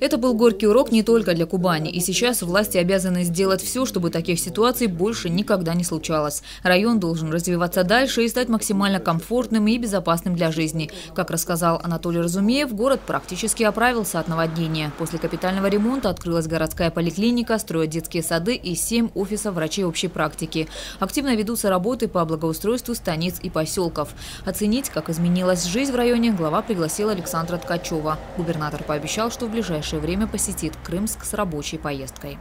Это был горький урок не только для Кубани. И сейчас власти обязаны сделать все, чтобы таких ситуаций больше никогда не случалось. Район должен развиваться дальше и стать максимально комфортным и безопасным для жизни. Как рассказал Анатолий Разумеев, город практически оправился от наводнения. После капитального ремонта открылась городская поликлиника, строят детские сады и семь офисов врачей общей практики. Активно ведутся работы по благоустройству станиц и поселков. Оценить, как изменилась жизнь в районе, глава пригласил Александра Ткачева. Губернатор пообещал, что в ближайшее время посетит Крымск с рабочей поездкой.